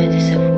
aware this